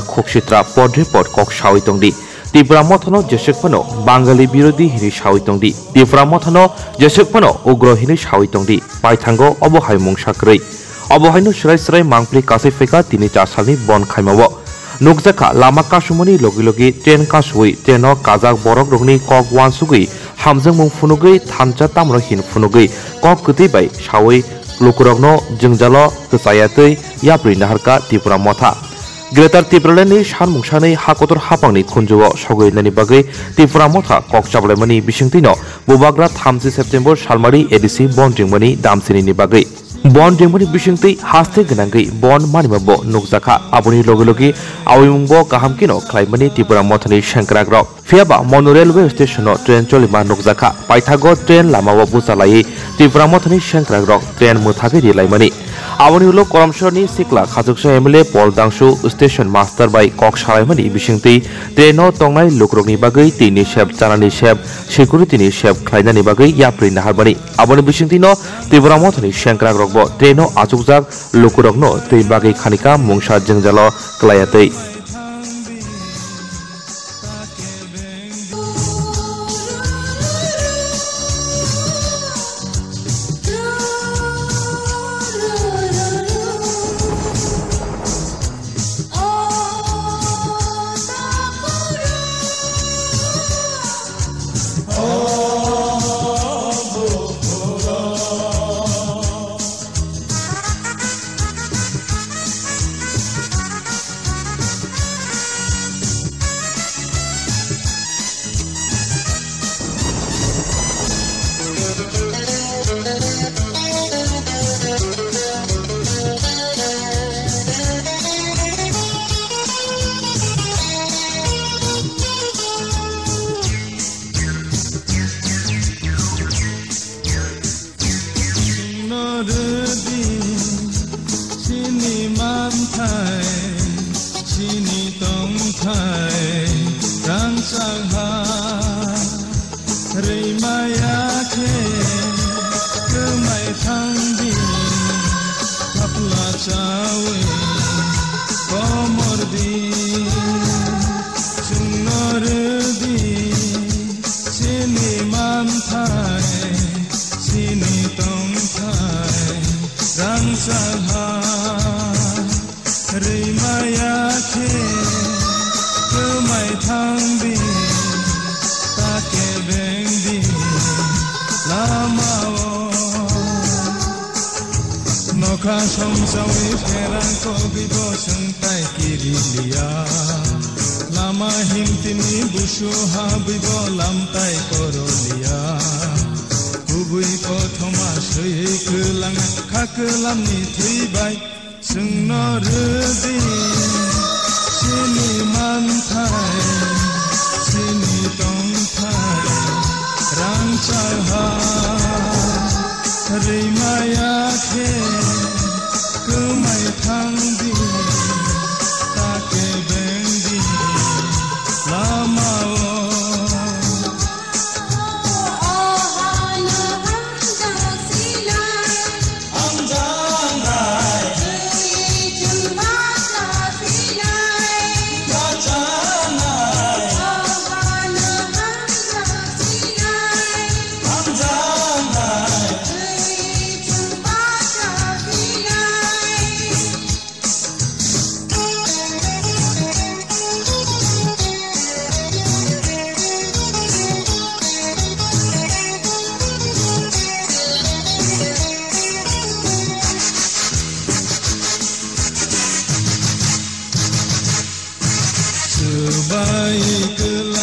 খোকসিত্রা পড্রে পড cock সাউই তংদি ত্রিপুরা মথানো জেসেকপানো বাঙালি বিরোধী হিনি সাউই তংদি ত্রিপুরা মথানো জেসেকপানো উগ্র হিনি সাউই তংদি পাইথাঙ্গ অবহাই মুং সাকরৈ অবহাইনো সরাই সরাই মাংপ্লি কাসে ফেকা, তিনি চাসালনি বন খাইমাও নুকজাখা, লামা কাসুমনি লগে লগে ট্রেন কাসুই ট্রেন কাজাক বরক রংনি কক ওয়ান সুগৈ হামজং মুং ফুনুগৈ থানচা তামর হিন ফুনুগৈ কক কতৈ বাই সাউই lukurokno jengjalo kusayatui yapri naharka, tipura motha greater ত্রিপুরানি সানমুংসানি হাকতর হাপাংনি খুঞ্জুও সগৈনানি বাকে ত্রিপুরা মথা কক চাবলাইমানী বিসিংতিনো বুবাগ্রা থামসি সেপ্টেম্বর সালমারি এডিসি বন রিংমানি দামসিনি বাগৈ বন ডেমরি বিসিংতি হাস্তে গনাঙ্গৈ বন মানিমাব নুকজাখা আবনি লগে লগে আউইমুংবো কাহামকিনো খ্লাইমানি ত্রিপুরা মথনি সেংক্রাগ্রক ফিয়াবা মনো রেলওয়ে স্টেশন ট্রেন চলিমা নুকজাখা পাইথাগ ট্রেন লামাব বুজালাই ত্রিপুরা মথনি সেংক্রাগ্রক ট্রেন মুথাগে রিলাইমানি 아버니울로 꼬람션이 시클라 가족사 에밀레 볼당수 스테이션 마스터 바이 কক 사람이 비싱티 트레노 똥나이 로크록니 바그이 티니 셉 자나니 셉 시크루티니 셉 클라이나니 바그이 야프린 하바니 아버니 비싱티노 띠브라모토니 샹크락 록보 트레노 아죽작 로크록노 띠바그이 카니카 몽샤 징잘로 클라야테이 chal rैमाया खे লেখা সমসমে ফেরা কবি বসন্তায় কিরিলিয়া লামাহীন তিনি বুসু হাবিব লামতাই করলিয়া খুবই প্রথমা সৈখলাং খাকলামনি থৈবাই सोंनर सिनि love.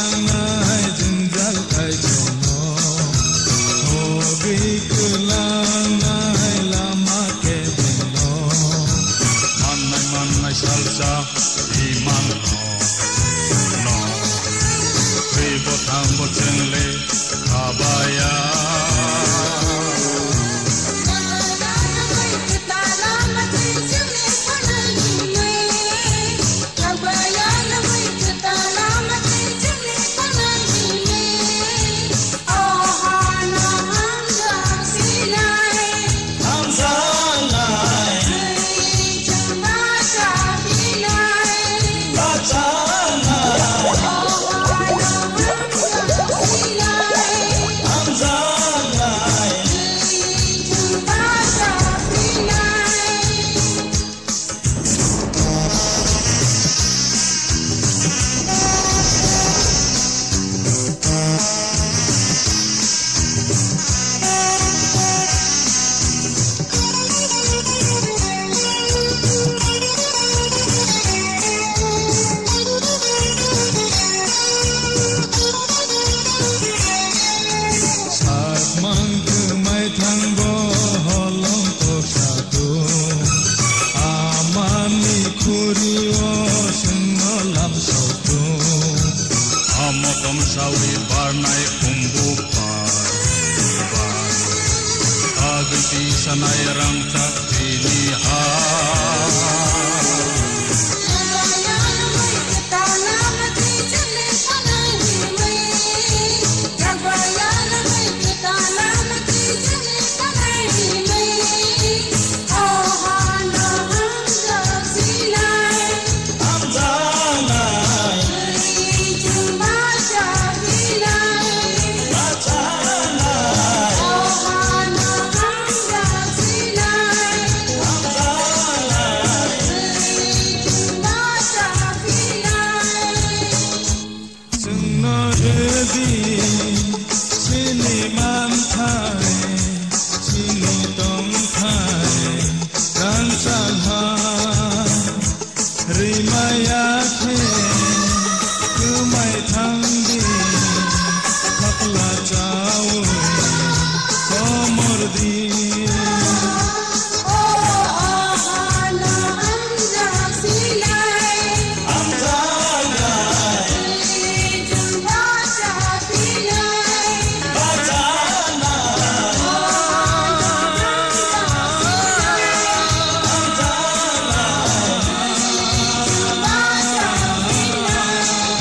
sanai rangka